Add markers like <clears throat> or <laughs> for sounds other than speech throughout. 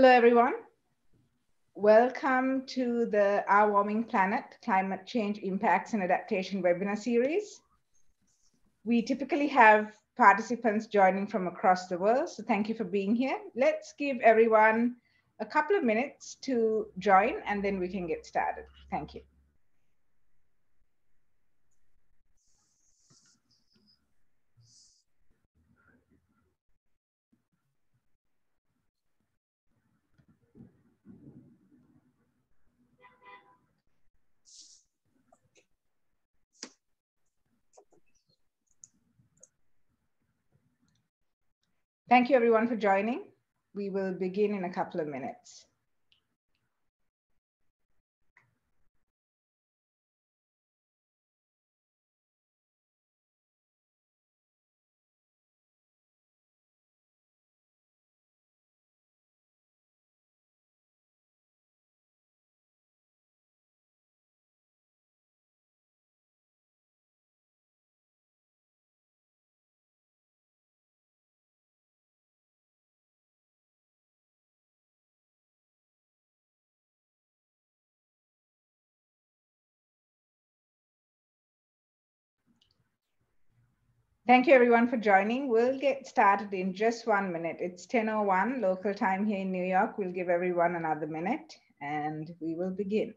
Hello, everyone. Welcome to the Our Warming Planet Climate Change Impacts and Adaptation webinar series. We typically have participants joining from across the world, so thank you for being here. Let's give everyone a couple of minutes to join and then we can get started. Thank you. Thank you everyone for joining. We will begin in a couple of minutes. Thank you everyone for joining. We'll get started in just one minute. It's 10.01 local time here in New York. We'll give everyone another minute and we will begin.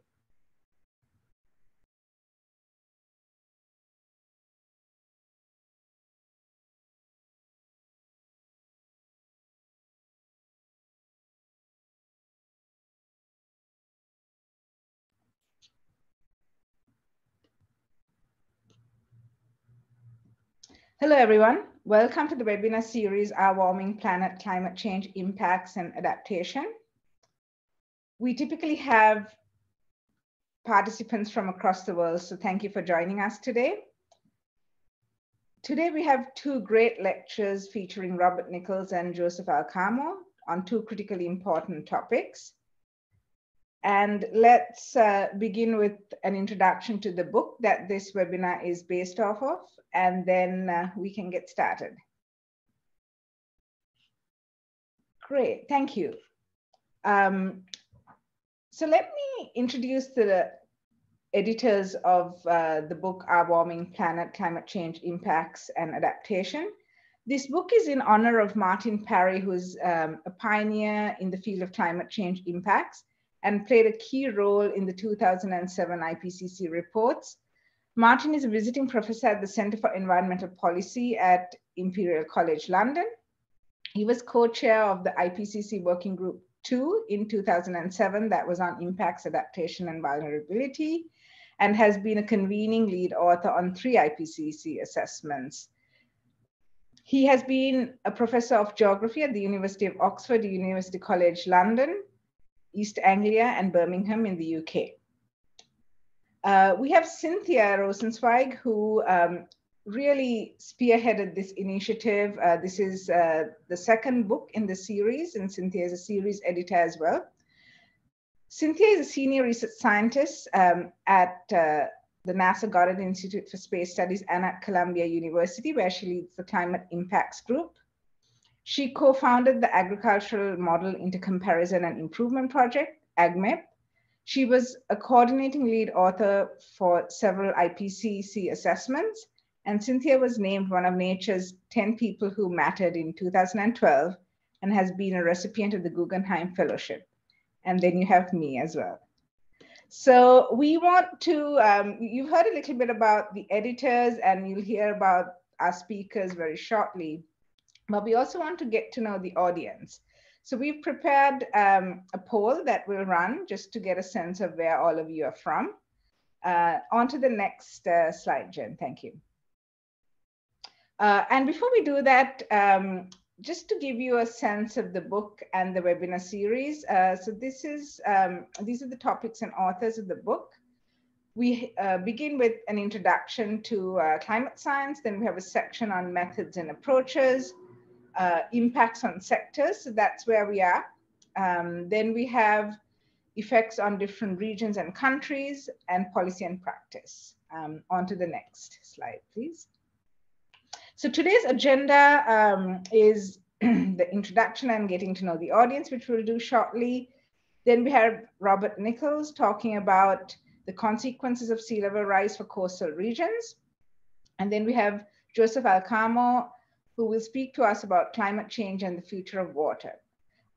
Hello, everyone. Welcome to the webinar series, Our Warming Planet, Climate Change Impacts and Adaptation. We typically have participants from across the world, so thank you for joining us today. Today we have two great lectures featuring Robert Nicholls and Joseph Alcamo on two critically important topics. And let's uh, begin with an introduction to the book that this webinar is based off of, and then uh, we can get started. Great, thank you. Um, so let me introduce the editors of uh, the book, Our Warming Planet, Climate Change Impacts and Adaptation. This book is in honor of Martin Parry, who's um, a pioneer in the field of climate change impacts and played a key role in the 2007 IPCC reports. Martin is a visiting professor at the Center for Environmental Policy at Imperial College London. He was co-chair of the IPCC Working Group 2 in 2007 that was on impacts, adaptation, and vulnerability, and has been a convening lead author on three IPCC assessments. He has been a professor of geography at the University of Oxford, University College London, East Anglia and Birmingham in the UK. Uh, we have Cynthia Rosenzweig, who um, really spearheaded this initiative. Uh, this is uh, the second book in the series, and Cynthia is a series editor as well. Cynthia is a senior research scientist um, at uh, the NASA Goddard Institute for Space Studies and at Columbia University, where she leads the Climate Impacts Group. She co-founded the Agricultural Model Intercomparison and Improvement Project, AGMIP. She was a coordinating lead author for several IPCC assessments, and Cynthia was named one of Nature's 10 people who mattered in 2012 and has been a recipient of the Guggenheim Fellowship. And then you have me as well. So we want to, um, you've heard a little bit about the editors and you'll hear about our speakers very shortly but we also want to get to know the audience. So we've prepared um, a poll that we'll run just to get a sense of where all of you are from. Uh, on to the next uh, slide, Jen, thank you. Uh, and before we do that, um, just to give you a sense of the book and the webinar series. Uh, so this is, um, these are the topics and authors of the book. We uh, begin with an introduction to uh, climate science, then we have a section on methods and approaches, uh, impacts on sectors. So that's where we are. Um, then we have effects on different regions and countries and policy and practice. Um, on to the next slide, please. So today's agenda um, is <clears throat> the introduction and getting to know the audience, which we'll do shortly. Then we have Robert Nicholls talking about the consequences of sea level rise for coastal regions. And then we have Joseph Alcamo, who will speak to us about climate change and the future of water.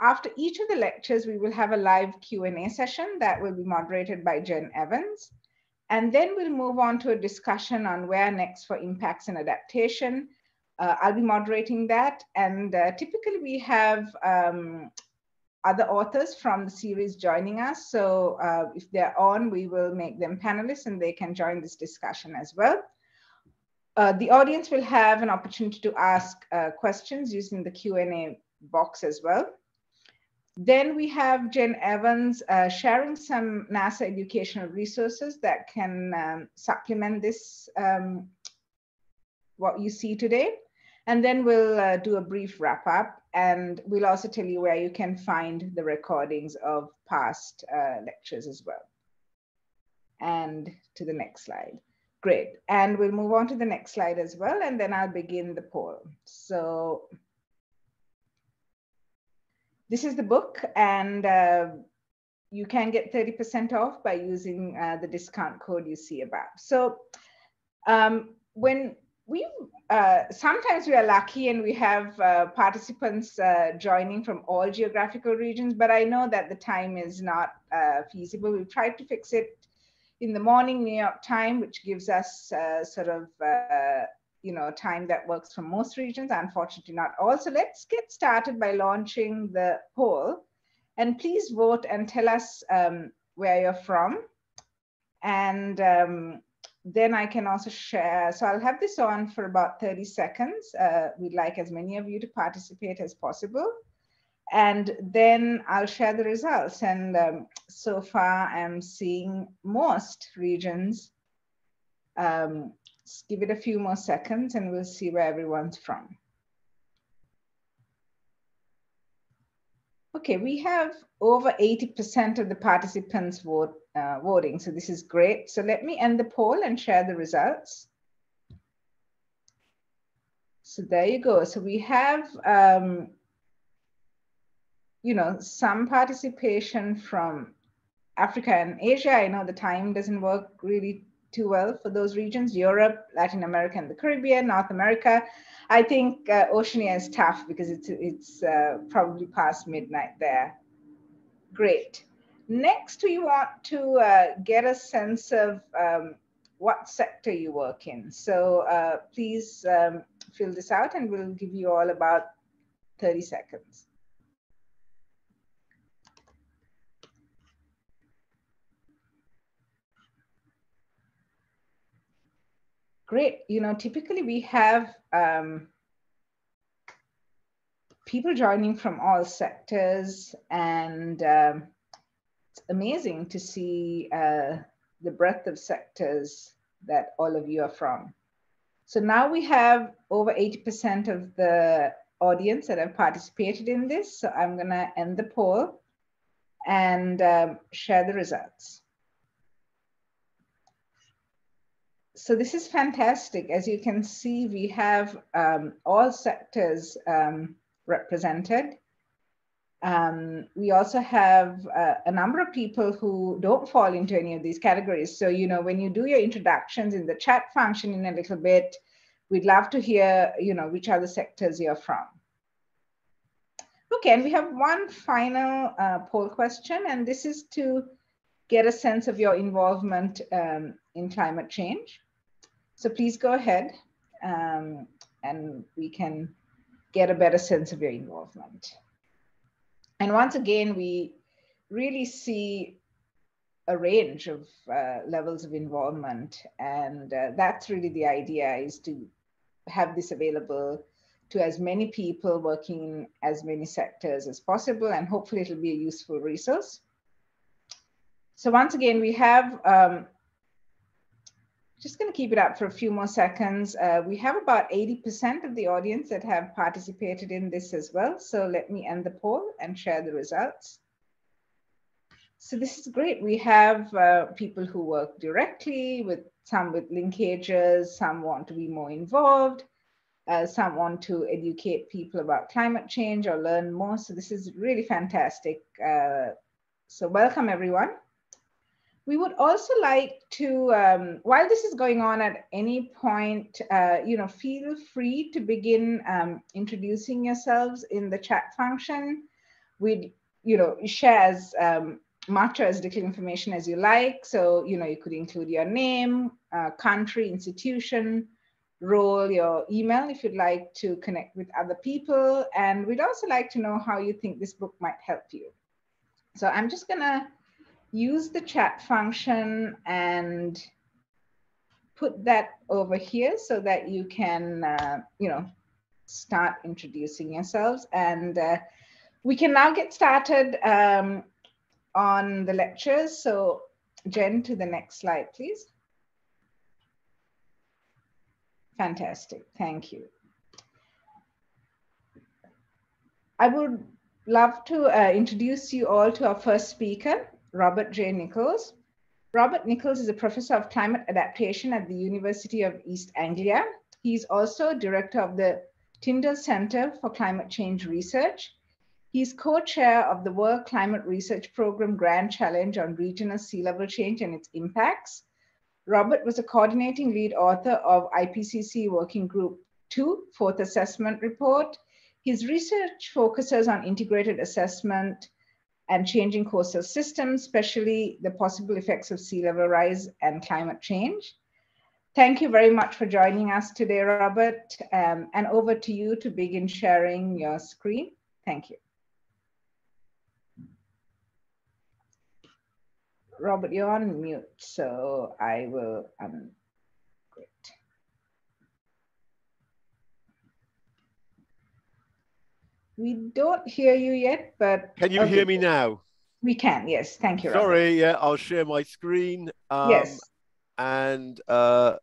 After each of the lectures, we will have a live Q&A session that will be moderated by Jen Evans. And then we'll move on to a discussion on where next for impacts and adaptation. Uh, I'll be moderating that. And uh, typically we have um, other authors from the series joining us. So uh, if they're on, we will make them panelists and they can join this discussion as well. Uh, the audience will have an opportunity to ask uh, questions using the Q&A box as well. Then we have Jen Evans uh, sharing some NASA educational resources that can um, supplement this, um, what you see today. And then we'll uh, do a brief wrap up and we'll also tell you where you can find the recordings of past uh, lectures as well. And to the next slide. Great. And we'll move on to the next slide as well. And then I'll begin the poll. So this is the book and uh, you can get 30% off by using uh, the discount code you see above. So um, when we, uh, sometimes we are lucky and we have uh, participants uh, joining from all geographical regions, but I know that the time is not uh, feasible. We've tried to fix it in the morning New York time, which gives us sort of you know, time that works for most regions, unfortunately not all. So let's get started by launching the poll. And please vote and tell us um, where you're from. And um, then I can also share. So I'll have this on for about 30 seconds. Uh, we'd like as many of you to participate as possible. And then I'll share the results. And um, so far I'm seeing most regions um, give it a few more seconds and we'll see where everyone's from. Okay, we have over 80% of the participants vote, uh, voting, so this is great. So let me end the poll and share the results. So there you go. So we have, um, you know, some participation from Africa and Asia. I know the time doesn't work really too well for those regions Europe, Latin America, and the Caribbean, North America. I think uh, Oceania is tough because it's, it's uh, probably past midnight there. Great. Next, we want to uh, get a sense of um, what sector you work in. So uh, please um, fill this out and we'll give you all about 30 seconds. Great. You know, typically we have um, people joining from all sectors, and um, it's amazing to see uh, the breadth of sectors that all of you are from. So now we have over 80% of the audience that have participated in this. So I'm going to end the poll and um, share the results. So this is fantastic. As you can see, we have um, all sectors um, represented. Um, we also have uh, a number of people who don't fall into any of these categories. So, you know, when you do your introductions in the chat function in a little bit, we'd love to hear, you know, which other sectors you're from. Okay, and we have one final uh, poll question, and this is to get a sense of your involvement um, in climate change. So please go ahead um, and we can get a better sense of your involvement. And once again, we really see a range of uh, levels of involvement. And uh, that's really the idea is to have this available to as many people working in as many sectors as possible. And hopefully it'll be a useful resource. So once again, we have um, just going to keep it up for a few more seconds. Uh, we have about 80% of the audience that have participated in this as well. So let me end the poll and share the results. So this is great. We have uh, people who work directly with some with linkages, some want to be more involved. uh, want to educate people about climate change or learn more. So this is really fantastic. Uh, so welcome everyone. We would also like to, um, while this is going on at any point, uh, you know, feel free to begin um, introducing yourselves in the chat function. We'd, you know, share as um, much as little information as you like. So, you know, you could include your name, uh, country, institution, role, your email if you'd like to connect with other people. And we'd also like to know how you think this book might help you. So I'm just gonna use the chat function and put that over here so that you can, uh, you know, start introducing yourselves. And uh, we can now get started um, on the lectures. So Jen, to the next slide, please. Fantastic, thank you. I would love to uh, introduce you all to our first speaker, Robert J. Nicholls. Robert Nicholls is a professor of climate adaptation at the University of East Anglia. He's also director of the Tyndall Center for Climate Change Research. He's co-chair of the World Climate Research Program Grand Challenge on Regional Sea Level Change and its Impacts. Robert was a coordinating lead author of IPCC Working Group 2, Fourth Assessment Report. His research focuses on integrated assessment and changing coastal systems, especially the possible effects of sea level rise and climate change. Thank you very much for joining us today, Robert. Um, and over to you to begin sharing your screen. Thank you. Robert, you're on mute, so I will um, We don't hear you yet, but can you okay. hear me now? We can, yes. Thank you. Sorry, Robert. yeah, I'll share my screen. Um, yes. And uh,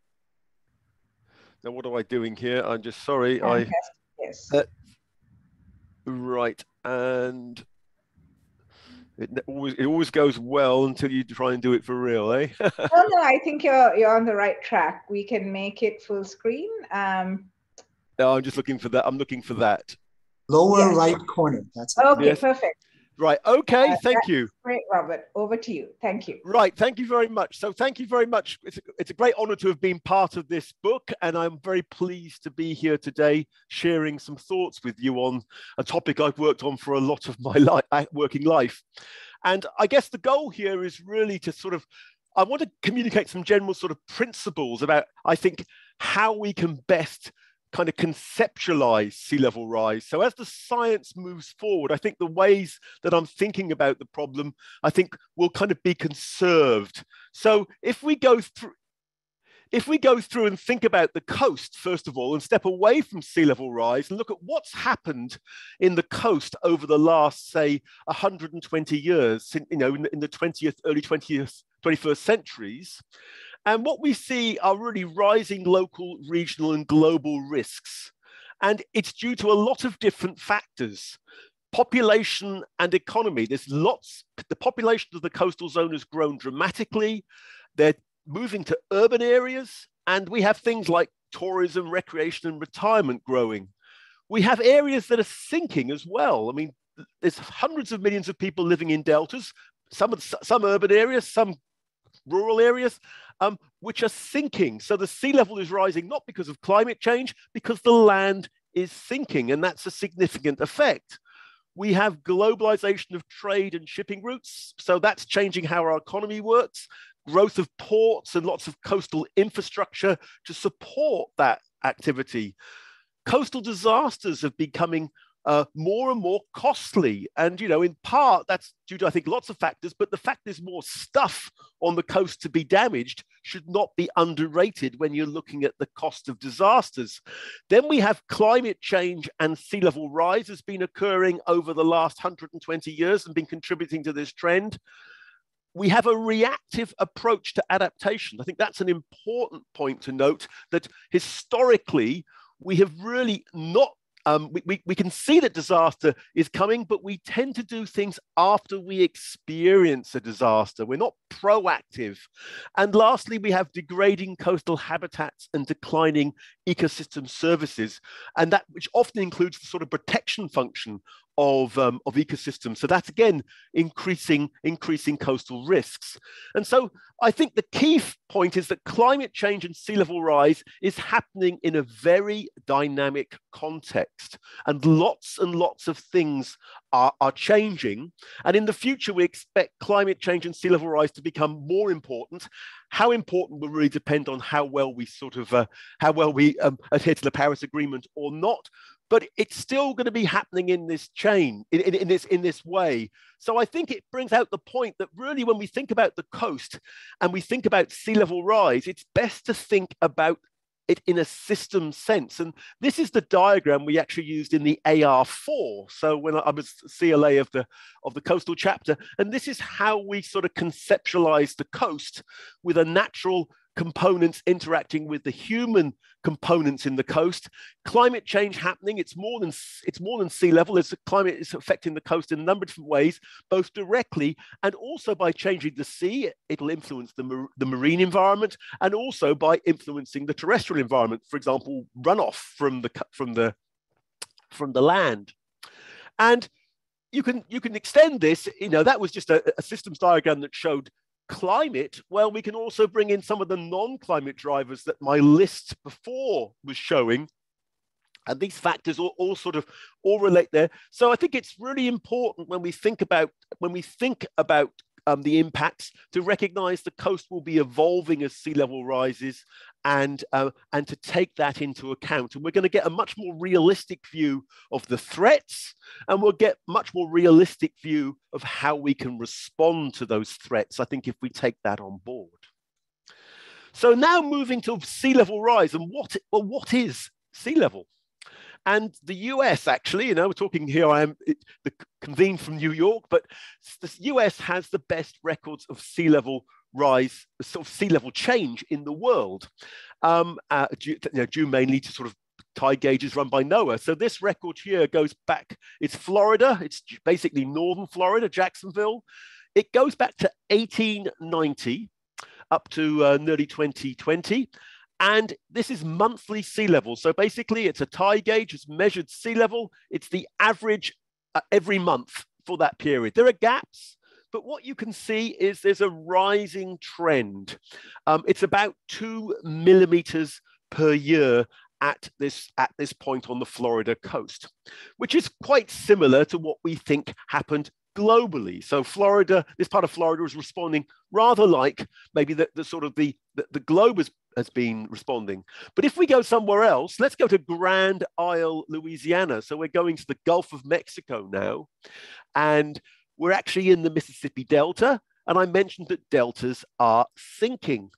now, what am I doing here? I'm just sorry. Fantastic. I yes. Uh, right, and it always it always goes well until you try and do it for real, eh? <laughs> oh no, I think you're you're on the right track. We can make it full screen. Um, no, I'm just looking for that. I'm looking for that. Lower yes. right corner. That's okay. Yes. Perfect. Right. Okay. Uh, thank you. Great, Robert. Over to you. Thank you. Right. Thank you very much. So, thank you very much. It's a, it's a great honor to have been part of this book, and I'm very pleased to be here today sharing some thoughts with you on a topic I've worked on for a lot of my <laughs> life, uh, working life. And I guess the goal here is really to sort of I want to communicate some general sort of principles about, I think, how we can best kind of conceptualize sea level rise. So as the science moves forward, I think the ways that I'm thinking about the problem, I think will kind of be conserved. So if we go through, if we go through and think about the coast, first of all, and step away from sea level rise and look at what's happened in the coast over the last, say, 120 years, since you know, in the 20th, early 20th, 21st centuries, and what we see are really rising local, regional, and global risks. And it's due to a lot of different factors population and economy. There's lots, the population of the coastal zone has grown dramatically. They're moving to urban areas, and we have things like tourism, recreation, and retirement growing. We have areas that are sinking as well. I mean, there's hundreds of millions of people living in deltas, some, some urban areas, some rural areas, um, which are sinking. So the sea level is rising not because of climate change, because the land is sinking, and that's a significant effect. We have globalization of trade and shipping routes, so that's changing how our economy works. Growth of ports and lots of coastal infrastructure to support that activity. Coastal disasters are becoming uh, more and more costly. And, you know, in part, that's due to, I think, lots of factors, but the fact there's more stuff on the coast to be damaged should not be underrated when you're looking at the cost of disasters. Then we have climate change and sea level rise has been occurring over the last 120 years and been contributing to this trend we have a reactive approach to adaptation. I think that's an important point to note that historically, we have really not um, we, we, we can see that disaster is coming, but we tend to do things after we experience a disaster. We're not proactive. And lastly, we have degrading coastal habitats and declining ecosystem services, and that which often includes the sort of protection function of, um, of ecosystems. So that's again increasing, increasing coastal risks. And so I think the key point is that climate change and sea level rise is happening in a very dynamic context. And lots and lots of things are, are changing. And in the future, we expect climate change and sea level rise to become more important. How important will really depend on how well we sort of, uh, how well we um, adhere to the Paris Agreement or not but it's still going to be happening in this chain in, in, in, this in this way so i think it brings out the point that really when we think about the coast and we think about sea level rise it's best to think about it in a system sense. And this is the diagram we actually used in the ar4 so when i was cla of the of the coastal chapter and this is how we sort of conceptualize the coast with a natural components interacting with the human components in the coast. Climate change happening it's more than it's more than sea level. It's climate is affecting the coast in a number of different ways both directly and also by changing the sea. It'll influence the, the marine environment and also by influencing the terrestrial environment for example runoff from the from the from the land. And you can you can extend this you know that was just a, a systems diagram that showed climate, well, we can also bring in some of the non-climate drivers that my list before was showing. And these factors all, all sort of all relate there. So I think it's really important when we think about when we think about um, the impacts to recognize the coast will be evolving as sea level rises and, uh, and to take that into account. And we're going to get a much more realistic view of the threats and we'll get much more realistic view of how we can respond to those threats, I think, if we take that on board. So now moving to sea level rise and what, well, what is sea level? And the US actually, you know, we're talking here, I am the convened from New York, but the US has the best records of sea level rise, sort of sea level change in the world, um, uh, due, you know, due mainly to sort of tide gauges run by NOAA. So this record here goes back, it's Florida, it's basically northern Florida, Jacksonville. It goes back to 1890 up to uh, nearly 2020. And this is monthly sea level. So basically, it's a tide gauge, it's measured sea level. It's the average uh, every month for that period. There are gaps, but what you can see is there's a rising trend. Um, it's about two millimeters per year at this at this point on the Florida coast, which is quite similar to what we think happened globally. So Florida, this part of Florida is responding rather like maybe the, the sort of the, the, the globe has, has been responding. But if we go somewhere else, let's go to Grand Isle, Louisiana. So we're going to the Gulf of Mexico now. And we're actually in the Mississippi Delta. And I mentioned that deltas are sinking.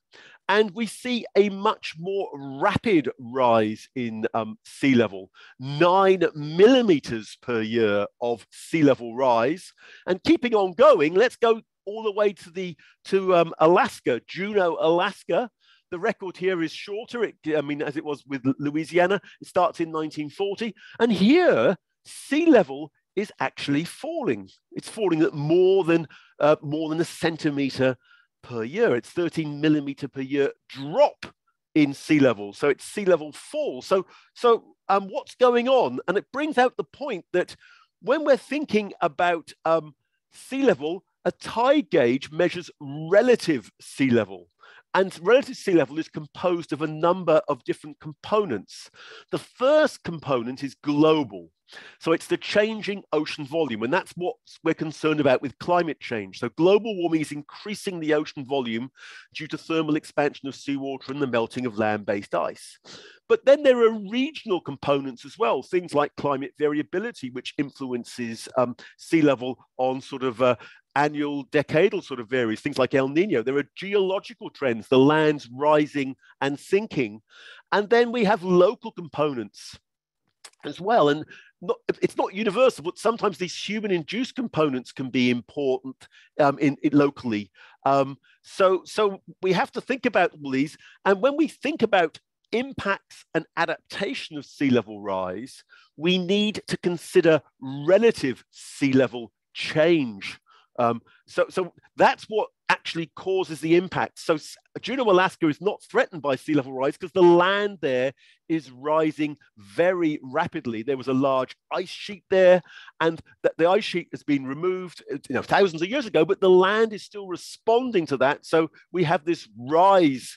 And we see a much more rapid rise in um, sea level, nine millimeters per year of sea level rise. And keeping on going, let's go all the way to the to um, Alaska, Juneau, Alaska. The record here is shorter. It, I mean, as it was with Louisiana, it starts in 1940, and here sea level is actually falling. It's falling at more than uh, more than a centimeter per year. It's 13 millimeter per year drop in sea level. So it's sea level fall. So, so um, what's going on? And it brings out the point that when we're thinking about um, sea level, a tide gauge measures relative sea level. And relative sea level is composed of a number of different components. The first component is global. So it's the changing ocean volume, and that's what we're concerned about with climate change. So global warming is increasing the ocean volume due to thermal expansion of seawater and the melting of land-based ice. But then there are regional components as well, things like climate variability, which influences um, sea level on sort of uh, annual decadal sort of varies, things like El Nino. There are geological trends, the land's rising and sinking. And then we have local components as well. And not, it's not universal, but sometimes these human induced components can be important um, in, in, locally. Um, so, so we have to think about all these. And when we think about impacts and adaptation of sea level rise, we need to consider relative sea level change Um, so, so that's what actually causes the impact. So Juneau, Alaska is not threatened by sea level rise because the land there is rising very rapidly. There was a large ice sheet there, and the, the ice sheet has been removed you know, thousands of years ago, but the land is still responding to that. So we have this rise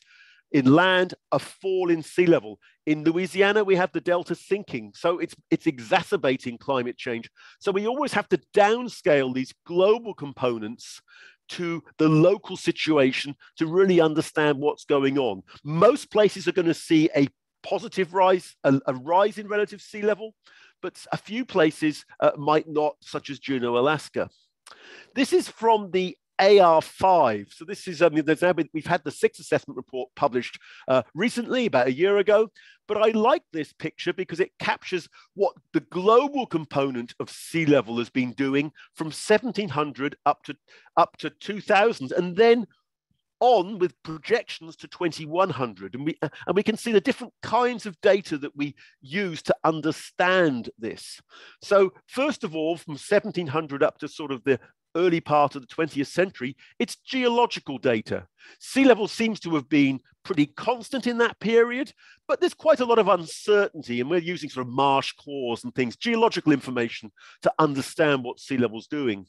in land, a fall in sea level. In Louisiana, we have the delta sinking. So it's, it's exacerbating climate change. So we always have to downscale these global components to the local situation to really understand what's going on. Most places are going to see a positive rise, a, a rise in relative sea level, but a few places uh, might not, such as Juneau, Alaska. This is from the AR5. So this is, been, we've had the sixth assessment report published uh, recently, about a year ago. But I like this picture because it captures what the global component of sea level has been doing from 1700 up to up to 2000, and then on with projections to 2100 and we and we can see the different kinds of data that we use to understand this so first of all from 1700 up to sort of the early part of the 20th century, it's geological data. Sea level seems to have been pretty constant in that period, but there's quite a lot of uncertainty, and we're using sort of marsh cores and things, geological information to understand what sea level's doing.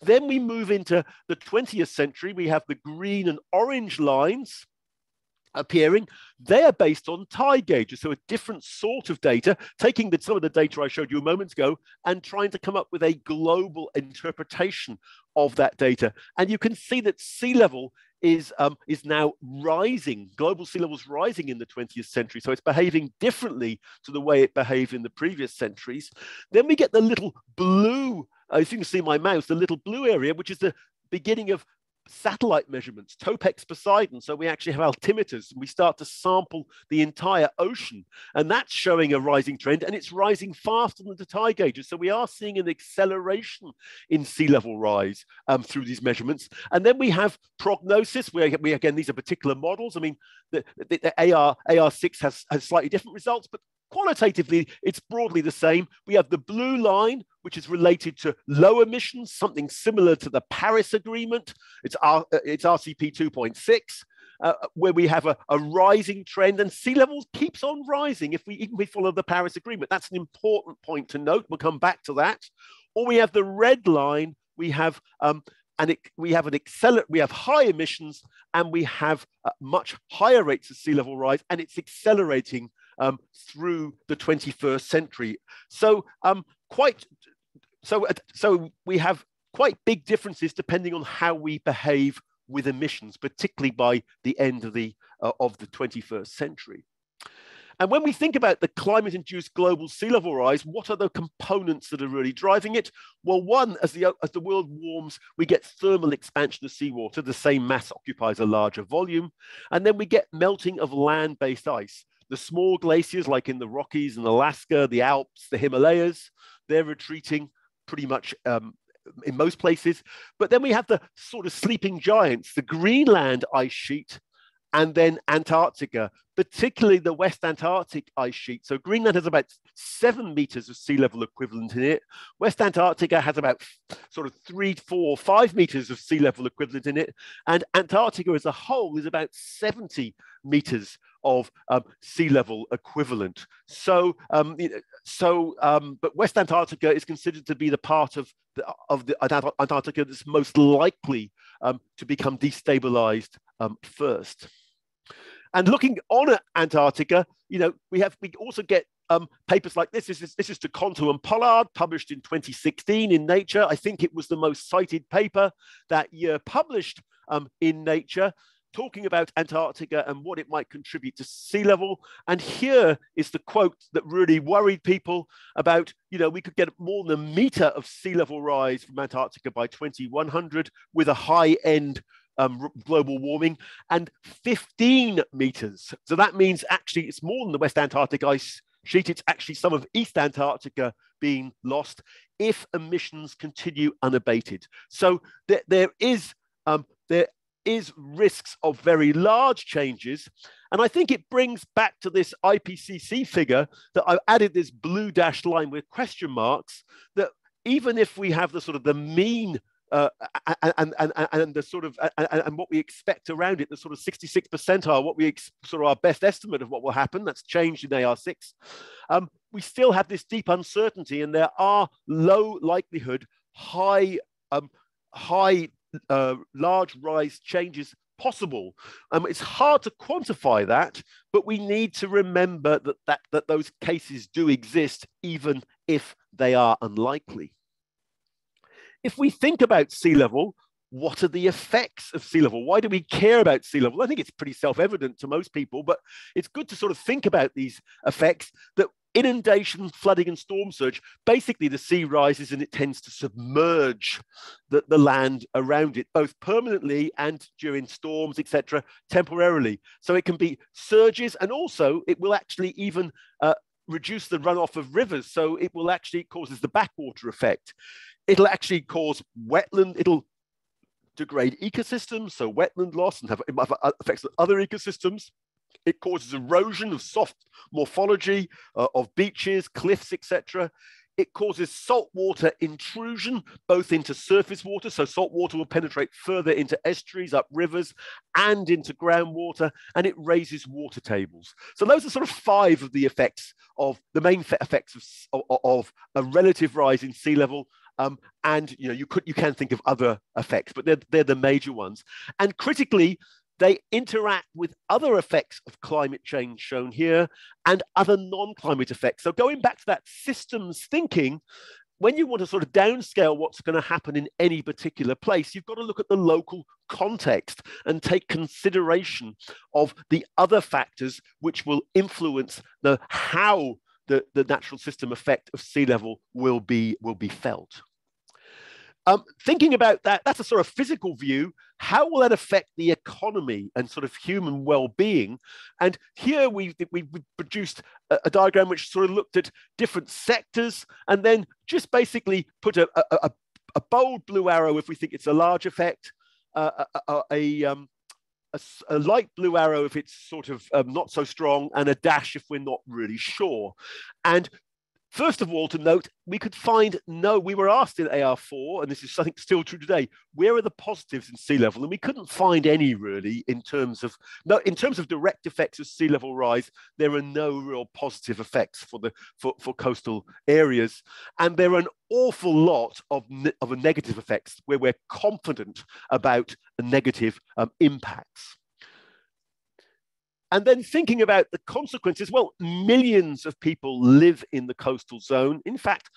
Then we move into the 20th century. We have the green and orange lines, appearing, they are based on tide gauges. So a different sort of data, taking the, some of the data I showed you a moment ago and trying to come up with a global interpretation of that data. And you can see that sea level is, um, is now rising. Global sea level is rising in the 20th century. So it's behaving differently to the way it behaved in the previous centuries. Then we get the little blue, as you can see my mouse, the little blue area, which is the beginning of satellite measurements, Topex Poseidon. So we actually have altimeters and we start to sample the entire ocean. And that's showing a rising trend and it's rising faster than the tide gauges. So we are seeing an acceleration in sea level rise um, through these measurements. And then we have prognosis, where we, again, these are particular models. I mean, the, the, the AR, AR6 has, has slightly different results, but Qualitatively, it's broadly the same. We have the blue line, which is related to low emissions, something similar to the Paris Agreement. It's, R, uh, it's RCP 2.6. Uh, where we have a, a, rising trend and sea levels keeps on rising if we even we follow the Paris Agreement. That's an important point to note. We'll come back to that. Or we have the red line. We have um, and we have an accelerate. We have high emissions and we have uh, much higher rates of sea level rise, and it's accelerating um, through the 21st century. So um, quite so so we have quite big differences depending on how we behave with emissions, particularly by the end of the uh, of the 21st century. And when we think about the climate induced global sea level rise, what are the components that are really driving it? Well, one, as the, as the world warms, we get thermal expansion of seawater. The same mass occupies a larger volume. And then we get melting of land based ice. The small glaciers, like in the Rockies and Alaska, the Alps, the Himalayas, they're retreating pretty much um, in most places. But then we have the sort of sleeping giants, the Greenland ice sheet, and then Antarctica, particularly the West Antarctic ice sheet. So Greenland has about seven meters of sea level equivalent in it. West Antarctica has about sort of three, four, five meters of sea level equivalent in it. And Antarctica as a whole is about 70 meters of um, sea level equivalent. So, um, so, um, but West Antarctica is considered to be the part of the, of the Antarctica that's most likely um, to become destabilized um, first. And looking on at Antarctica, you know, we have we also get um, papers like this. This is, this is Conto and Pollard, published in 2016 in Nature. I think it was the most cited paper that year published um, in Nature talking about Antarctica and what it might contribute to sea level. And here is the quote that really worried people about, you know, we could get more than a meter of sea level rise from Antarctica by 2100 with a high end um, global warming and 15 meters. So that means actually it's more than the West Antarctic ice sheet. It's actually some of East Antarctica being lost if emissions continue unabated. So there, there is um, there is risks of very large changes. And I think it brings back to this IPCC figure that I've added this blue dashed line with question marks that even if we have the sort of the mean uh, and, and, and, the sort of and, and, what we expect around it, the sort of 66 percentile, what we ex- sort of our best estimate of what will happen. That's changed in AR6. Um, we still have this deep uncertainty, and there are low likelihood, high, um, high, uh, large rise changes possible. Um, it's hard to quantify that, but we need to remember that, that, that those cases do exist, even if they are unlikely. If we think about sea level, what are the effects of sea level? Why do we care about sea level? I think it's pretty self evident to most people, but it's good to sort of think about these effects that inundation, flooding, and storm surge, basically the sea rises and it tends to submerge the, the land around it, both permanently and during storms, etc., temporarily. So it can be surges, and also it will actually even uh, reduce the runoff of rivers. So it will actually causes the backwater effect. It'll actually cause wetland, it'll degrade ecosystems, so wetland loss, and have effects on other ecosystems. It causes erosion of soft morphology uh, of beaches, cliffs, etc. It causes saltwater intrusion both into surface water, so salt water will penetrate further into estuaries, up rivers, and into groundwater, and it raises water tables. So those are sort of five of the effects of the main effects of, of, of a relative rise in sea level. Um, and you know you could you can think of other effects, but they're they're the major ones. And critically, they interact with other effects of climate change shown here and other non-climate effects. So going back to that systems thinking, when you want to sort of downscale what's going to happen in any particular place, you've got to look at the local context and take consideration of the other factors which will influence the how the, the natural system effect of sea level will be will be felt. Um, thinking about that, that's a sort of physical view. How will that affect the economy and sort of human well-being? And here we've, we've produced a, a, diagram which sort of looked at different sectors and then just basically put a, a, a bold blue arrow if we think it's a large effect, uh, a, a, um, a, light blue arrow if it's sort of um, not so strong, and a dash if we're not really sure. And First of all, to note, we could find no, we were asked in AR4, and this is something still true today, where are the positives in sea level? And we couldn't find any really in terms of, no, in terms of direct effects of sea level rise, there are no real positive effects for the for, for coastal areas. And there are an awful lot of, of negative effects where we're confident about negative um, impacts. And then thinking about the consequences, well, millions of people live in the coastal zone. In fact,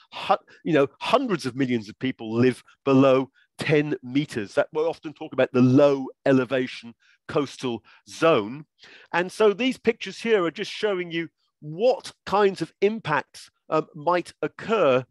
you know, hundreds of millions of people live below 10 meters. That we often talk about the low elevation coastal zone. And so these pictures here are just showing you what kinds of impacts um, might occur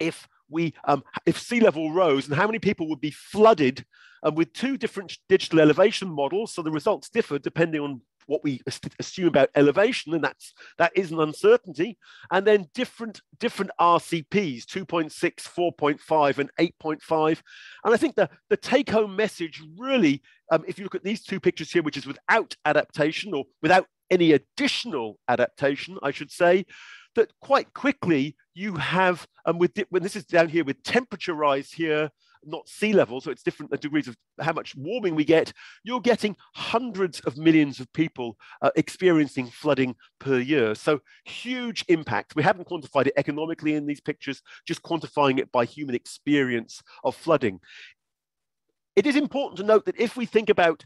if we um, if sea level rose and how many people would be flooded um, with two different digital elevation models. So the results differ depending on what we assume about elevation, and that's that is an uncertainty. And then different different RCPs, 2.6, 4.5, and 8.5. And I think the, the take-home message really, um, if you look at these two pictures here, which is without adaptation or without any additional adaptation, I should say, that quite quickly you have, and um, with when this is down here with temperature rise here, not sea level, so it's different the degrees of how much warming we get, you're getting hundreds of millions of people uh, experiencing flooding per year. So huge impact. We haven't quantified it economically in these pictures, just quantifying it by human experience of flooding. It is important to note that if we think about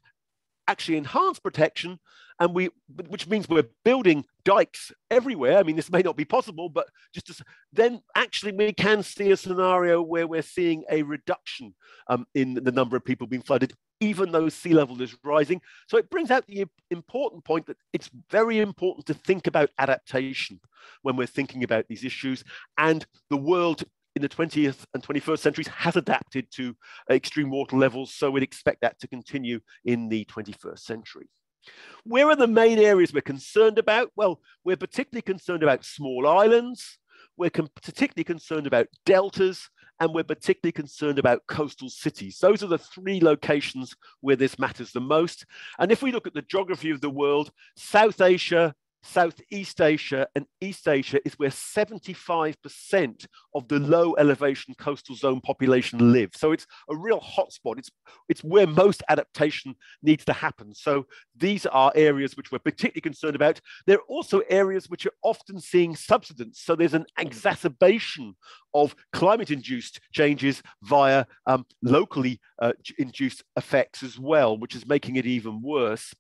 actually enhance protection, and we, which means we're building dikes everywhere. I mean, this may not be possible, but just to, then actually we can see a scenario where we're seeing a reduction um, in the number of people being flooded, even though sea level is rising. So it brings out the important point that it's very important to think about adaptation when we're thinking about these issues, and the world in the 20th and 21st centuries has adapted to uh, extreme water levels, so we'd expect that to continue in the 21st century. Where are the main areas we're concerned about? Well, we're particularly concerned about small islands, we're particularly concerned about deltas, and we're particularly concerned about coastal cities. Those are the three locations where this matters the most. And if we look at the geography of the world, South Asia, Southeast Asia and East Asia is where 75% of the low elevation coastal zone population live. So it's a real hotspot. It's, it's where most adaptation needs to happen. So these are areas which we're particularly concerned about. There are also areas which are often seeing subsidence. So there's an exacerbation of climate induced changes via um, locally uh, induced effects as well, which is making it even worse.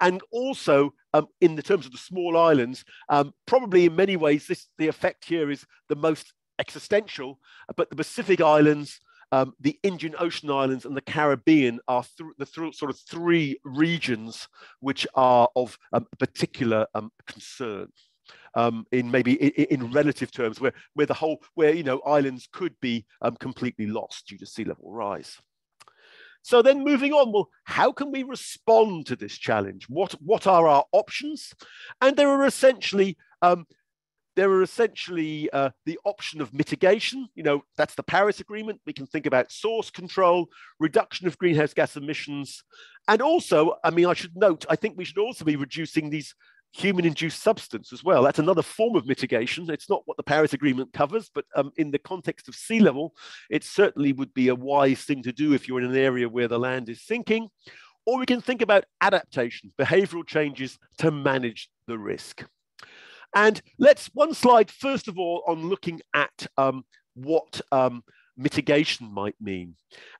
And also, um, in the terms of the small islands, um, probably in many ways, this the effect here is the most existential, but the Pacific Islands, um, the Indian Ocean Islands, and the Caribbean are th the th sort of three regions which are of um, particular um, concern. Um, in maybe in, in, relative terms, where where the whole where you know islands could be um, completely lost due to sea level rise. So then moving on, well, how can we respond to this challenge? What, what are our options? And there are essentially um, there are essentially uh, the option of mitigation. You know, that's the Paris Agreement. We can think about source control, reduction of greenhouse gas emissions. And also, I mean, I should note, I think we should also be reducing these human induced substance as well. That's another form of mitigation. It's not what the Paris Agreement covers, but um, in the context of sea level, it certainly would be a wise thing to do if you're in an area where the land is sinking. Or we can think about adaptation, behavioral changes to manage the risk. And let's one slide, first of all, on looking at um, what um, mitigation might mean.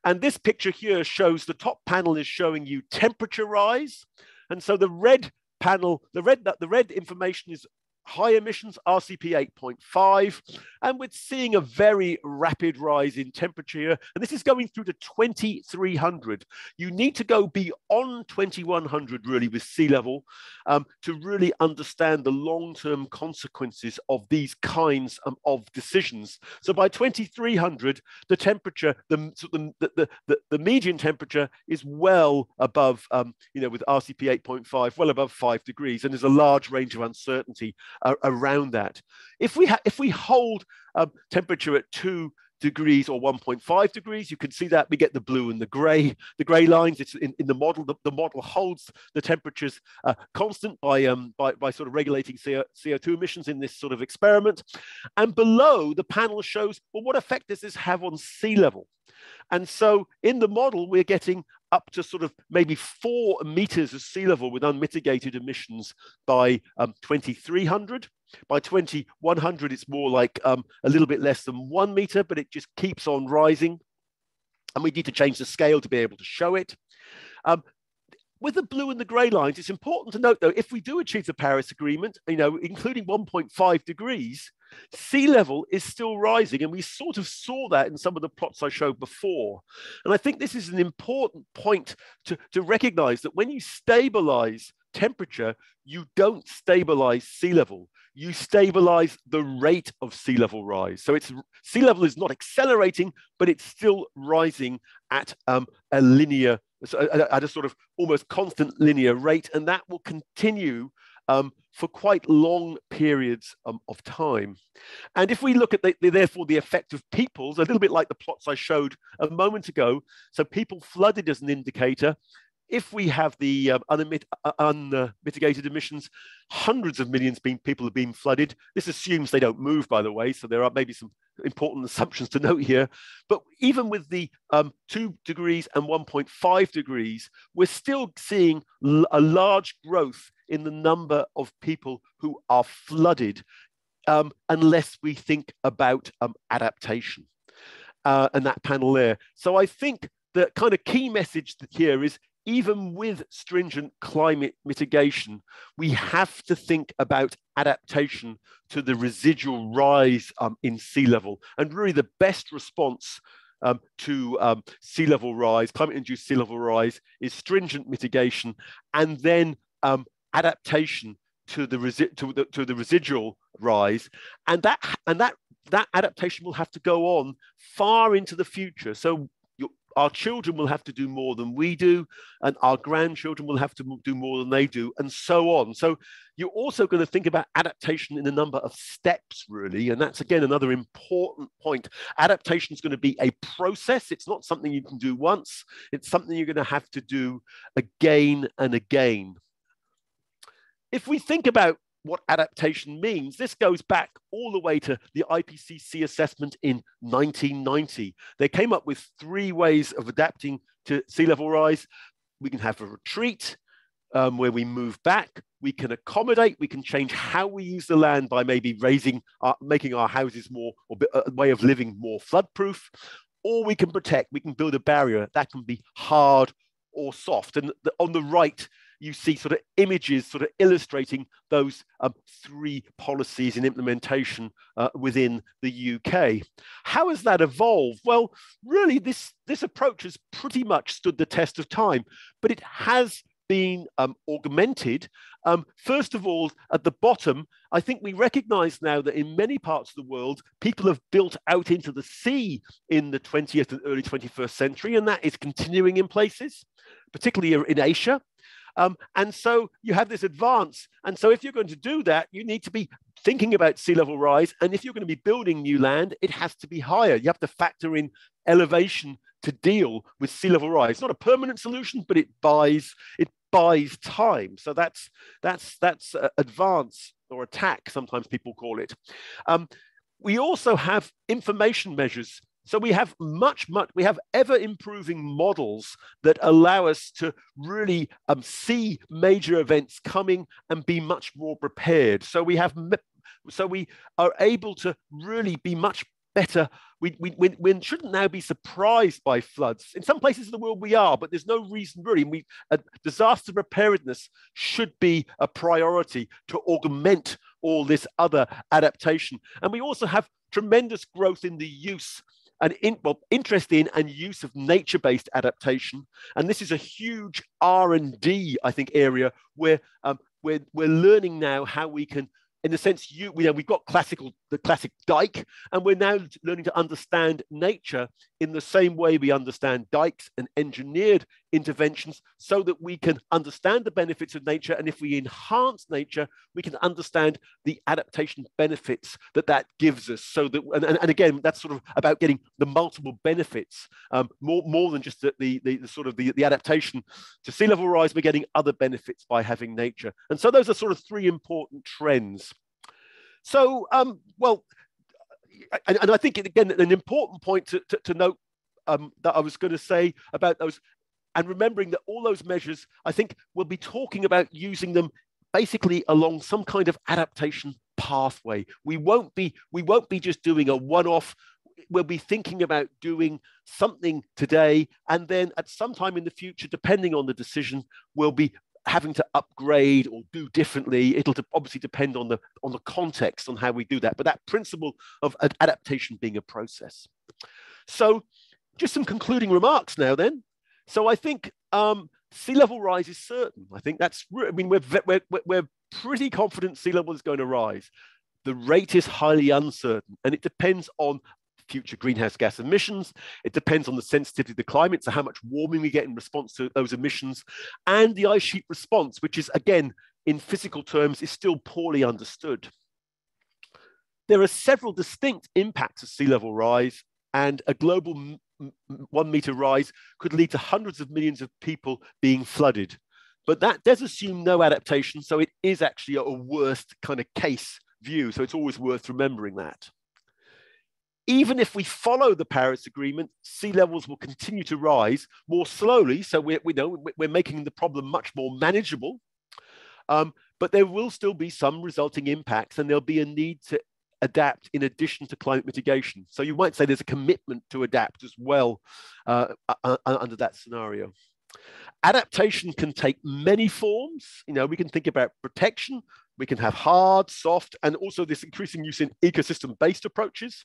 And this picture here shows the top panel is showing you temperature rise. And so the red panel, the red, the red information is high emissions, RCP 8.5, and we're seeing a very rapid rise in temperature. And this is going through to 2300. You need to go beyond 2100 really with sea level um, to really understand the long-term consequences of these kinds um, of decisions. So by 2300, the temperature, the, the, the, the, the median temperature is well above, um, you know, with RCP 8.5, well above five degrees. And there's a large range of uncertainty uh, around that. If we, if we hold um, temperature at two degrees or 1.5 degrees. You can see that we get the blue and the gray, the gray lines. It's in, in the model. The, the model holds the temperatures uh, constant by, um, by, by sort of regulating CO, CO2 emissions in this sort of experiment. And below the panel shows, well, what effect does this have on sea level? And so in the model, we're getting up to sort of maybe four meters of sea level with unmitigated emissions by um, 2300. By 2100, it's more like um, a little bit less than one meter, but it just keeps on rising. And we need to change the scale to be able to show it. Um, with the blue and the grey lines, it's important to note, though, if we do achieve the Paris Agreement, you know, including 1.5 degrees, sea level is still rising. And we sort of saw that in some of the plots I showed before. And I think this is an important point to, to recognize that when you stabilize temperature, you don't stabilize sea level. You stabilize the rate of sea level rise. So it's sea level is not accelerating, but it's still rising at um, a linear at a sort of almost constant linear rate, and that will continue um, for quite long periods um, of time. And if we look at the, the, therefore the effect of peoples, a little bit like the plots I showed a moment ago, so people flooded as an indicator, if we have the um, uh, unmitigated emissions, hundreds of millions being, people have been flooded. This assumes they don't move, by the way, so there are maybe some important assumptions to note here. But even with the um, 2 degrees and 1.5 degrees, we're still seeing a large growth in the number of people who are flooded um, unless we think about um, adaptation. Uh, and that panel there. So I think the kind of key message here is even with stringent climate mitigation, we have to think about adaptation to the residual rise um, in sea level. And really the best response um, to um, sea level rise, climate induced sea level rise is stringent mitigation and then um, adaptation to the, resi to the, to the residual rise. And that, and that, that adaptation will have to go on far into the future. So our children will have to do more than we do, and our grandchildren will have to do more than they do, and so on. So you're also going to think about adaptation in a number of steps, really. And that's again another important point. Adaptation is going to be a process. It's not something you can do once, it's something you're going to have to do again and again. If we think about what adaptation means, this goes back all the way to the IPCC assessment in 1990. They came up with three ways of adapting to sea level rise. We can have a retreat um, where we move back. We can accommodate. We can change how we use the land by maybe raising, our, making our houses more or a way of living more floodproof. Or we can protect. We can build a barrier that can be hard or soft. And on the right, you see sort of images sort of illustrating those um, three policies in implementation uh, within the UK. How has that evolved? Well, really, this, this approach has pretty much stood the test of time, but it has been um, augmented. Um, first of all, at the bottom, I think we recognize now that in many parts of the world, people have built out into the sea in the 20th and early 21st century, and that is continuing in places, particularly in Asia. Um, and so you have this advance. And so if you're going to do that, you need to be thinking about sea level rise. And if you're going to be building new land, it has to be higher. You have to factor in elevation to deal with sea level rise. It's not a permanent solution, but it buys it buys time. So that's that's that's uh, advance or attack. Sometimes people call it. Um, we also have information measures so we have much, much, we have ever improving models that allow us to really um, see major events coming and be much more prepared. So we have, so we are able to really be much better. We, we, we, shouldn't now be surprised by floods. In some places of the world, we are, but there's no reason really. We, uh, disaster preparedness should be a priority to augment all this other adaptation. And we also have tremendous growth in the use an in, well, interest in and use of nature-based adaptation. And this is a huge R&D, I think, area where um, we're, we're learning now how we can in the sense you, you know, we've got classical, the classic dike, and we're now learning to understand nature in the same way we understand dikes and engineered interventions so that we can understand the benefits of nature. And if we enhance nature, we can understand the adaptation benefits that that gives us. So that, and, and, and again, that's sort of about getting the multiple benefits, um, more, more than just the, the, the, the sort of the, the adaptation to sea level rise, we're getting other benefits by having nature. And so those are sort of three important trends. So, um, well, and, and, I think again an important point to, to, to note um, that I was going to say about those, and remembering that all those measures, I think we'll be talking about using them basically along some kind of adaptation pathway. We won't be we won't be just doing a one-off. We'll be thinking about doing something today, and then at some time in the future, depending on the decision, we'll be having to upgrade or do differently it'll obviously depend on the on the context on how we do that but that principle of adaptation being a process. So just some concluding remarks now then. So i think um, sea level rise is certain. I think that's i mean we're, we're, we're pretty confident sea level is going to rise. The rate is highly uncertain and it depends on future greenhouse gas emissions. It depends on the sensitivity of the climate, so how much warming we get in response to those emissions, and the ice sheet response, which is, again, in physical terms, is still poorly understood. There are several distinct impacts of sea level rise, and a global one meter rise could lead to hundreds of millions of people being flooded. But that does assume no adaptation, so it is actually a worst kind of case view. So it's always worth remembering that even if we follow the Paris Agreement, sea levels will continue to rise more slowly. So we're, we know we're making the problem much more manageable. Um, but there will still be some resulting impacts, and there'll be a need to adapt in addition to climate mitigation. So you might say there's a commitment to adapt as well uh, uh, under that scenario. Adaptation can take many forms. You know, we can think about protection, we can have hard, soft, and also this increasing use in ecosystem-based approaches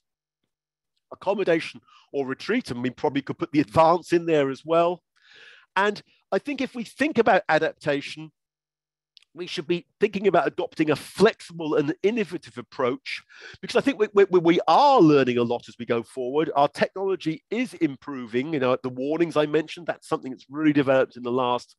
accommodation or retreat. And we probably could put the advance in there as well. And I think if we think about adaptation, we should be thinking about adopting a flexible and innovative approach because I think we, we, we, are learning a lot as we go forward. Our technology is improving. You know, the warnings I mentioned, that's something that's really developed in the last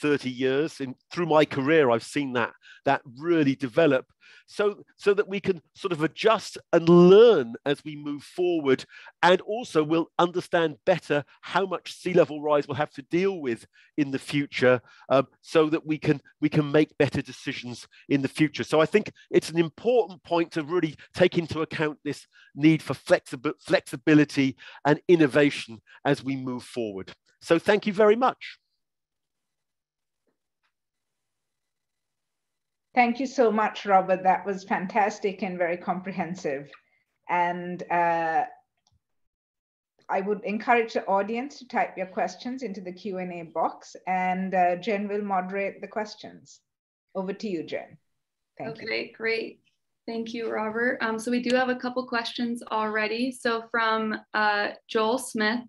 30 years. And through my career, I've seen that that really develop so, so that we can sort of adjust and learn as we move forward. And also we'll understand better how much sea level rise we'll have to deal with in the future um, so that we can, we can make better decisions in the future. So I think it's an important point to really take into account this need for flexib flexibility and innovation as we move forward. So thank you very much. Thank you so much, Robert. That was fantastic and very comprehensive. And uh, I would encourage the audience to type your questions into the Q&A box and uh, Jen will moderate the questions. Over to you, Jen. Thank okay, you. great. Thank you, Robert. Um, so we do have a couple questions already. So from uh, Joel Smith,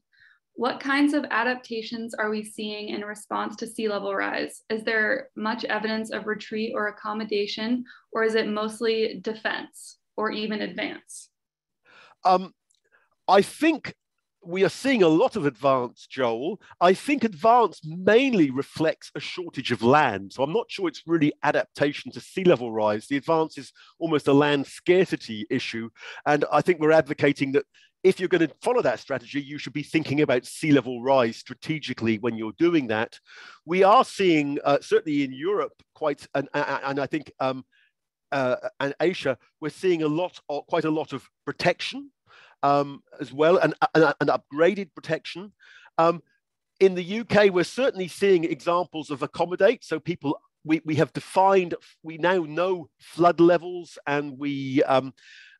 what kinds of adaptations are we seeing in response to sea level rise? Is there much evidence of retreat or accommodation, or is it mostly defense or even advance? Um, I think we are seeing a lot of advance, Joel. I think advance mainly reflects a shortage of land. So I'm not sure it's really adaptation to sea level rise. The advance is almost a land scarcity issue. And I think we're advocating that if you're going to follow that strategy, you should be thinking about sea level rise strategically when you're doing that. We are seeing, uh, certainly in Europe, quite, and, and I think, um, uh, and Asia, we're seeing a lot, of, quite a lot of protection um, as well, and an, upgraded protection. Um, in the UK, we're certainly seeing examples of accommodate. So people we, we have defined, we now know flood levels and we um,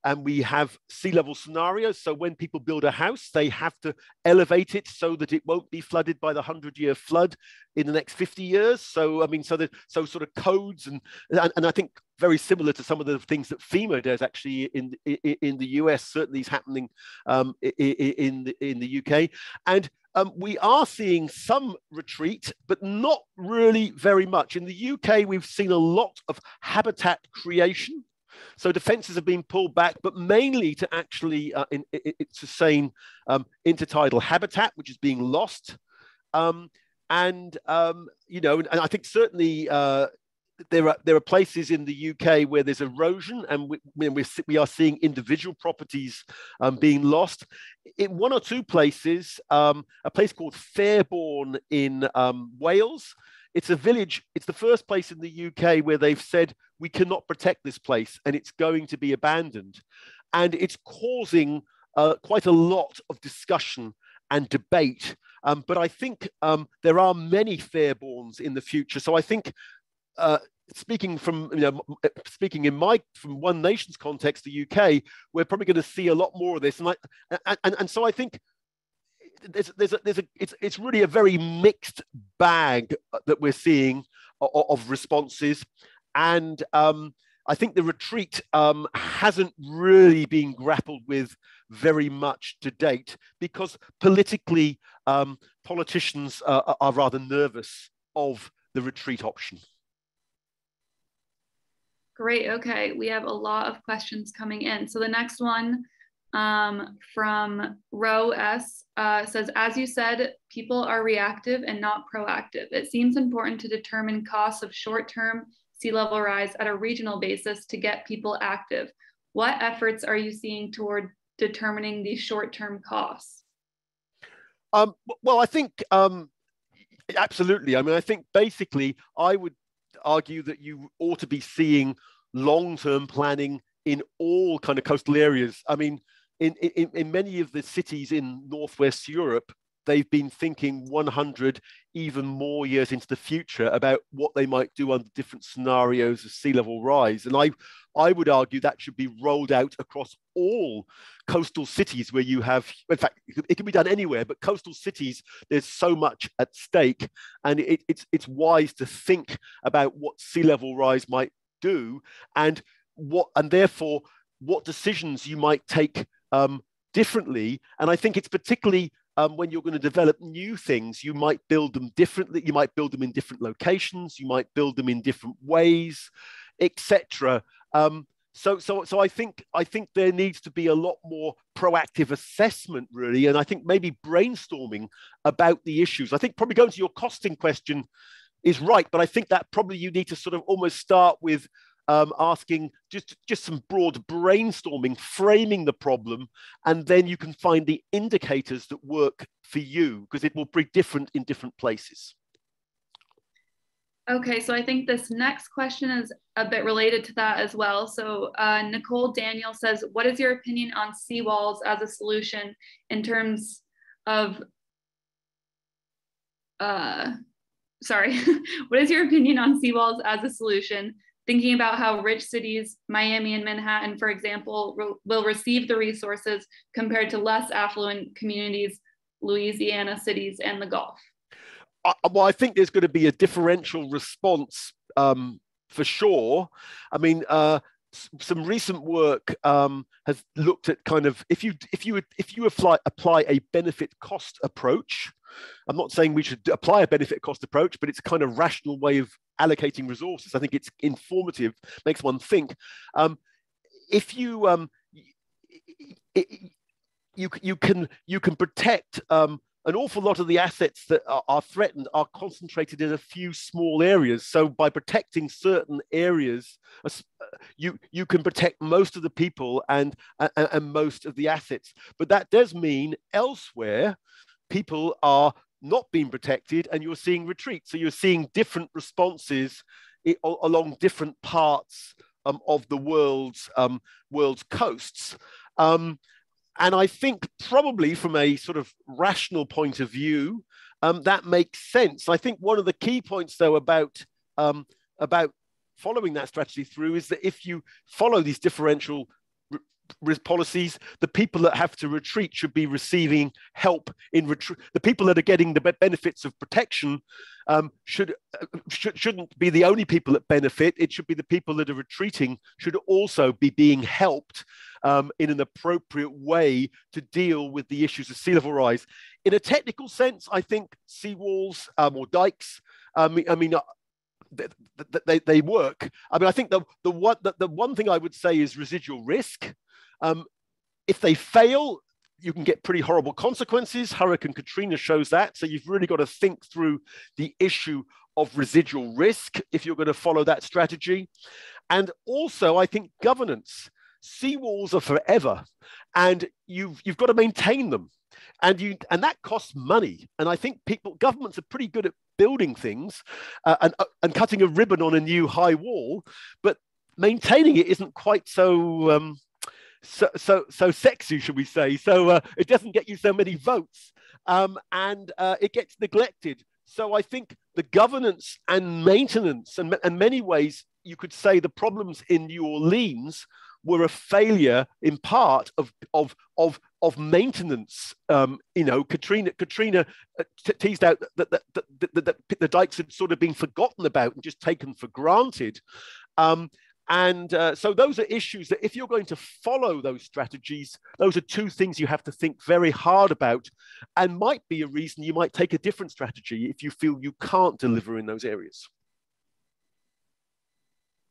and we have sea level scenarios. So when people build a house, they have to elevate it so that it won't be flooded by the hundred year flood in the next 50 years. So, I mean, so that, so sort of codes and, and, and I think very similar to some of the things that FEMA does actually in, in, in the US, certainly is happening um, in, the, in the UK. And um, we are seeing some retreat, but not really very much. In the UK, we've seen a lot of habitat creation. So defences have been pulled back, but mainly to actually uh, in, in, in sustain um, intertidal habitat, which is being lost. Um, and um, you know, and, I think certainly uh, there are there are places in the UK where there's erosion, and we, we, we are seeing individual properties um, being lost. In one or two places, um, a place called Fairbourne in um, Wales, it's a village, it's the first place in the UK where they've said, we cannot protect this place and it's going to be abandoned. And it's causing uh, quite a lot of discussion and debate. Um, but I think um, there are many Fairbournes in the future. So I think uh, speaking from you know speaking in my from one nation's context the uk we're probably going to see a lot more of this and I, and, and so i think there's there's a, there's a it's it's really a very mixed bag that we're seeing of, of responses, and um, I think the retreat um, hasn't really been grappled with very much to date because politically um, politicians uh, are rather nervous of the retreat option. Great. Okay, we have a lot of questions coming in. So the next one um, from row S uh, says, as you said, people are reactive and not proactive. It seems important to determine costs of short-term sea level rise at a regional basis to get people active. What efforts are you seeing toward determining these short-term costs? Um, well, I think um, absolutely. I mean, I think basically I would argue that you ought to be seeing long-term planning in all kind of coastal areas. I mean, in, in, in many of the cities in Northwest Europe, they've been thinking 100, even more years into the future about what they might do under different scenarios of sea level rise. And I, I would argue that should be rolled out across all coastal cities where you have, in fact, it can be done anywhere, but coastal cities, there's so much at stake. And it, it's, it's wise to think about what sea level rise might do and what, and therefore, what decisions you might take um, differently. And I think it's particularly um, when you're going to develop new things, you might build them differently. You might build them in different locations. You might build them in different ways, etc. Um, so, so, so I think I think there needs to be a lot more proactive assessment, really, and I think maybe brainstorming about the issues. I think probably going to your costing question is right. But I think that probably you need to sort of almost start with um, asking just just some broad brainstorming, framing the problem, and then you can find the indicators that work for you because it will be different in different places. Okay, so I think this next question is a bit related to that as well. So uh, Nicole Daniel says, what is your opinion on seawalls as a solution in terms of, uh, sorry, <laughs> what is your opinion on seawalls as a solution? Thinking about how rich cities, Miami and Manhattan, for example, re will receive the resources compared to less affluent communities, Louisiana cities and the Gulf well, I think there's going to be a differential response um, for sure. I mean, uh, some recent work um, has looked at kind of if you if you if you apply apply a benefit cost approach. I'm not saying we should apply a benefit cost approach, but it's a kind of rational way of allocating resources. I think it's informative, makes one think. Um, if you um, it, you you can you can protect um, an awful lot of the assets that are, are, threatened are concentrated in a few small areas. So by protecting certain areas, uh, you you can protect most of the people and, and, and most of the assets. But that does mean elsewhere, people are not being protected, and you're seeing retreat. So you're seeing different responses along different parts um, of the world's um, world's coasts. Um, and I think probably from a sort of rational point of view, um, that makes sense. I think one of the key points, though, about um, about following that strategy through is that if you follow these differential policies, the people that have to retreat should be receiving help in retreat. The people that are getting the benefits of protection um, should, uh, should shouldn't be the only people that benefit. It should be the people that are retreating should also be being helped um, in an appropriate way to deal with the issues of sea level rise. In a technical sense, I think seawalls um, or dikes. Um, I mean, uh, they, they, they, work. I mean, I think the, the, one, the, the one thing I would say is residual risk. Um, if they fail, you can get pretty horrible consequences. Hurricane Katrina shows that. So you've really got to think through the issue of residual risk if you're going to follow that strategy. And also, I think governance. Seawalls are forever, and you've you've got to maintain them, and you and that costs money. And I think people, governments are pretty good at building things uh, and uh, and cutting a ribbon on a new high wall, but maintaining it isn't quite so um, so so so sexy, should we say? So uh, it doesn't get you so many votes, um, and uh, it gets neglected. So I think the governance and maintenance, and in many ways, you could say the problems in New Orleans were a failure in part of of of of maintenance. Um, you know, Katrina Katrina uh, teased out that, that, that, that, the dikes had sort of been forgotten about and just taken for granted. Um, and uh, so those are issues that if you're going to follow those strategies, those are two things you have to think very hard about and might be a reason you might take a different strategy if you feel you can't deliver in those areas.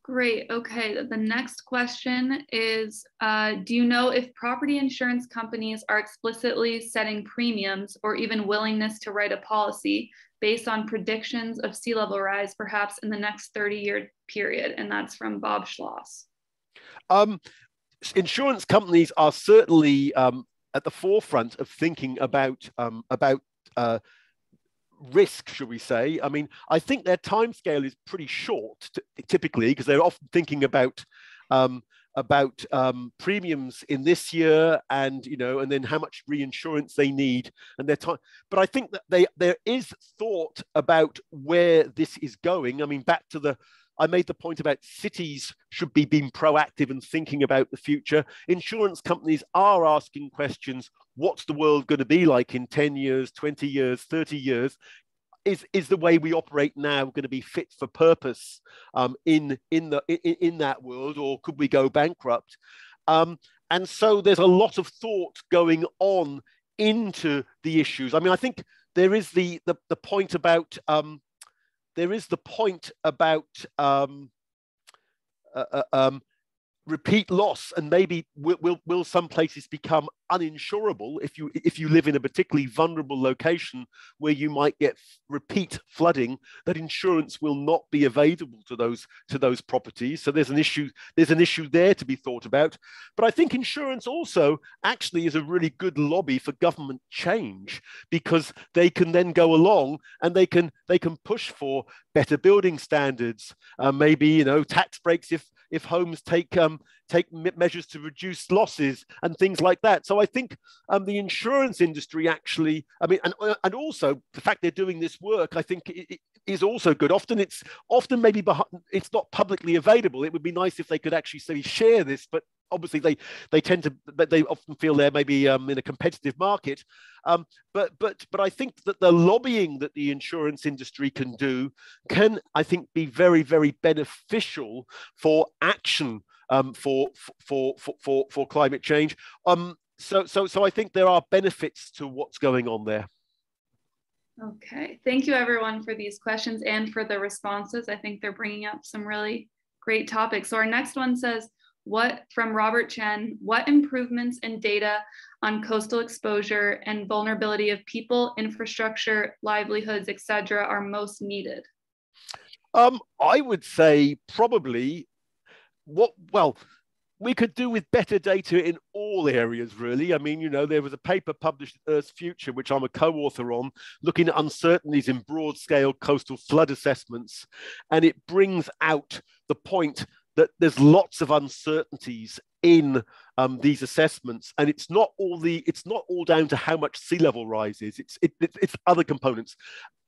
Great. Okay. The next question is uh, Do you know if property insurance companies are explicitly setting premiums or even willingness to write a policy based on predictions of sea level rise, perhaps in the next 30 year period? And that's from Bob Schloss. Um, insurance companies are certainly um, at the forefront of thinking about, um, about uh, risk, should we say. I mean, I think their time scale is pretty short typically because they're often thinking about um, about um, premiums in this year and you know and then how much reinsurance they need and their time but i think that they there is thought about where this is going i mean back to the I made the point about cities should be being proactive and thinking about the future. Insurance companies are asking questions what's the world going to be like in 10 years, 20 years, 30 years? Is, is the way we operate now going to be fit for purpose um, in, in, the, in, in, that world, or could we go bankrupt? Um, and so there's a lot of thought going on into the issues. I mean, I think there is the, the, the point about, um, there is the point about um, uh, uh, um, repeat loss and maybe will, will, will some places become uninsurable if you if you live in a particularly vulnerable location where you might get repeat flooding that insurance will not be available to those to those properties. So there's an issue there's an issue there to be thought about. But i think insurance also actually is a really good lobby for government change because they can then go along and they can they can push for better building standards. Uh, maybe you know tax breaks if if homes take um, take measures to reduce losses and things like that. So I think um, the insurance industry actually, I mean, and, uh, and also the fact they're doing this work, I think it, is also good. Often it's often maybe it's not publicly available. It would be nice if they could actually say share this, but obviously they they tend to but they often feel they're maybe um, in a competitive market um, but but but i think that the lobbying that the insurance industry can do can i think be very very beneficial for action um, for, for, for, for, for climate change. Um, so, so, so I think there are benefits to what's going on there. Okay, thank you everyone for these questions and for the responses. I think they're bringing up some really great topics. So our next one says, what from Robert Chen, what improvements in data on coastal exposure and vulnerability of people, infrastructure, livelihoods, etc., are most needed? Um, I would say probably what well we could do with better data in all areas, really. I mean, you know, there was a paper published, Earth's Future, which I'm a co author on, looking at uncertainties in broad scale coastal flood assessments. And it brings out the point that there's lots of uncertainties in um, these assessments, and it's not all the it's not all down to how much sea level rises. It's it, it's other components.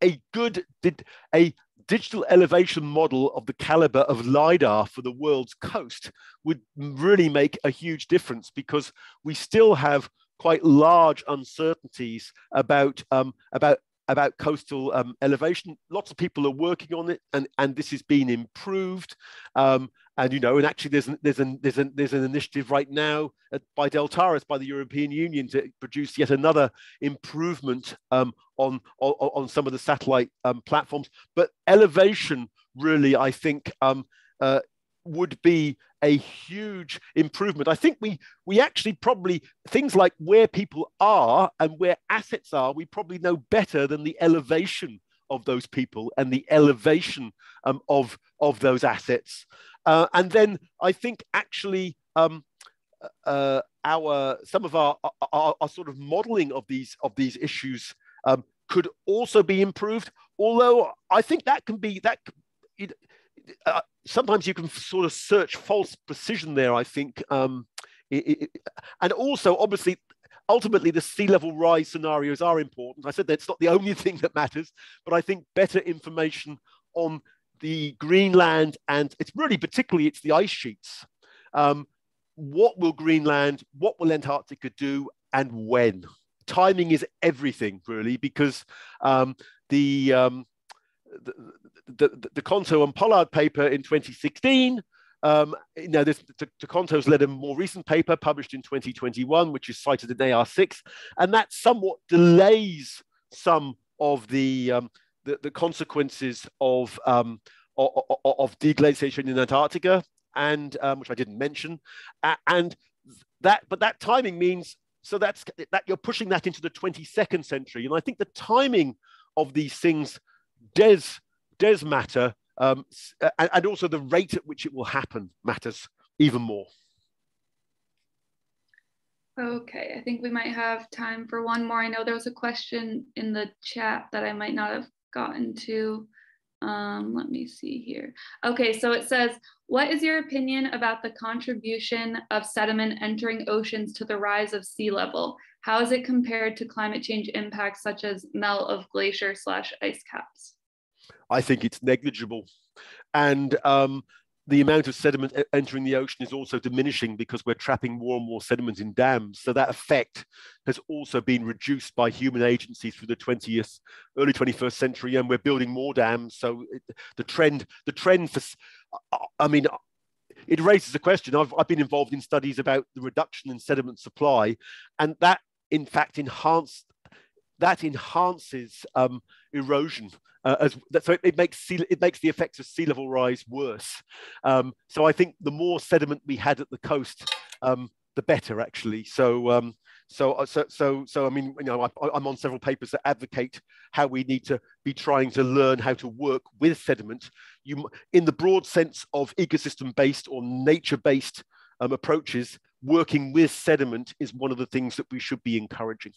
A good did a digital elevation model of the caliber of LIDAR for the world's coast would really make a huge difference because we still have quite large uncertainties about, um, about about coastal um, elevation. Lots of people are working on it, and, and this is being improved. Um, and you know, and actually, there's an, there's an there's an there's an initiative right now at, by Deltares, by the European Union, to produce yet another improvement um, on, on on some of the satellite um, platforms. But elevation, really, I think. Um, uh, would be a huge improvement. I think we we actually probably things like where people are and where assets are, we probably know better than the elevation of those people and the elevation um, of of those assets. Uh, and then I think actually um, uh, our some of our, our, our sort of modeling of these of these issues um, could also be improved. Although I think that can be that. It, uh, sometimes you can sort of search false precision there. I think, um, it, it, and also obviously, ultimately, the sea level rise scenarios are important. I said that's not the only <laughs> thing that matters, but I think better information on the Greenland and it's really particularly it's the ice sheets. Um, what will Greenland, what will Antarctica do, and when? Timing is everything, really, because um, the, um, the, the, DeConto and Pollard paper in 2016. Um, now, this Konto's led a more recent paper published in 2021, which is cited in AR6, and that somewhat delays some of the um, the, the, consequences of, um, of, of deglaciation in Antarctica, and um, which I didn't mention, and that but that timing means so that's that you're pushing that into the 22nd century, and I think the timing of these things does does matter, um, and, and also the rate at which it will happen matters even more. Okay, I think we might have time for one more. I know there was a question in the chat that I might not have gotten to. Um, let me see here. Okay, so it says, what is your opinion about the contribution of sediment entering oceans to the rise of sea level? How is it compared to climate change impacts such as melt of glacier slash ice caps? I think it's negligible. And um, the amount of sediment entering the ocean is also diminishing because we're trapping more and more sediment in dams. So that effect has also been reduced by human agencies through the 20th, early 21st century, and we're building more dams. So it, the trend, the trend for, I mean, it raises a question. I've, I've been involved in studies about the reduction in sediment supply, and that in fact enhance that enhances um, erosion. Uh, as so it, it, makes sea, it makes the effects of sea level rise worse. Um, so I think the more sediment we had at the coast, um, the better actually. So um, so, uh, so, so, so, I mean, you know, I, I'm on several papers that advocate how we need to be trying to learn how to work with sediment. You, in the broad sense of ecosystem-based or nature-based um, approaches, working with sediment is one of the things that we should be encouraging.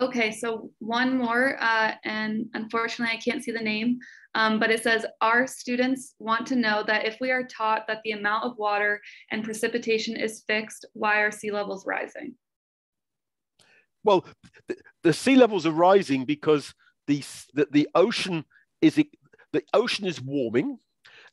Okay, so one more, uh, and unfortunately I can't see the name, um, but it says, our students want to know that if we are taught that the amount of water and precipitation is fixed, why are sea levels rising? Well, the, the sea levels are rising because the, the, the ocean is the ocean is warming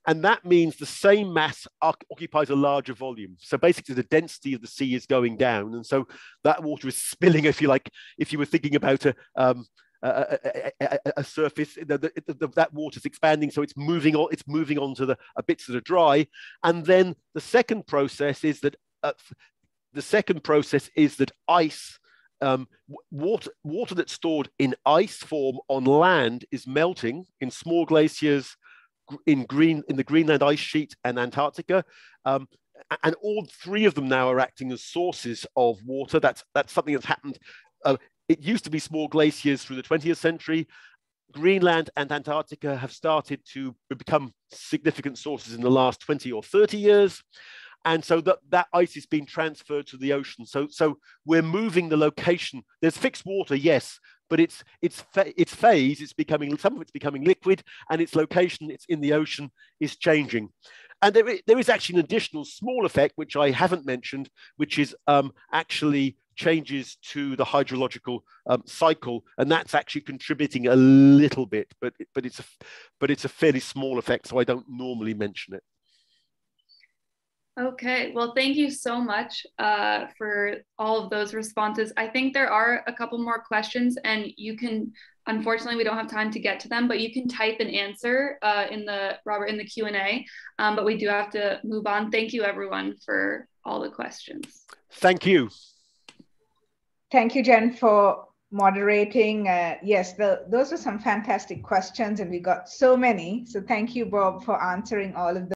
and that means the same mass occupies a larger volume. So basically, the density of the sea is going down, and so that water is spilling. If you like, if you were thinking about a um, a, a, a, surface the, the, the, that water is expanding so it's moving on it's moving on to the bits that are dry and then the second process is that uh, the second process is that ice um, water water that's stored in ice form on land is melting in small glaciers in green in the Greenland ice sheet and Antarctica. Um, and all three of them now are acting as sources of water. That's that's something that's happened. Uh, it used to be small glaciers through the 20th century. Greenland and Antarctica have started to become significant sources in the last 20 or 30 years. And so that, that ice is being transferred to the ocean. So, so we're moving the location. There's fixed water, yes, but its its its phase it's becoming some of it's becoming liquid and its location it's in the ocean is changing. And there there is actually an additional small effect which i haven't mentioned which is um, actually changes to the hydrological um, cycle and that's actually contributing a little bit but but it's a but it's a fairly small effect so i don't normally mention it Okay, well, thank you so much uh, for all of those responses. I think there are a couple more questions, and you can. Unfortunately, we don't have time to get to them, but you can type an answer uh, in the Robert in the Q and A. Um, but we do have to move on. Thank you, everyone, for all the questions. Thank you. Thank you, Jen, for moderating. Uh, yes, the, those are some fantastic questions, and we got so many. So thank you, Bob, for answering all of them.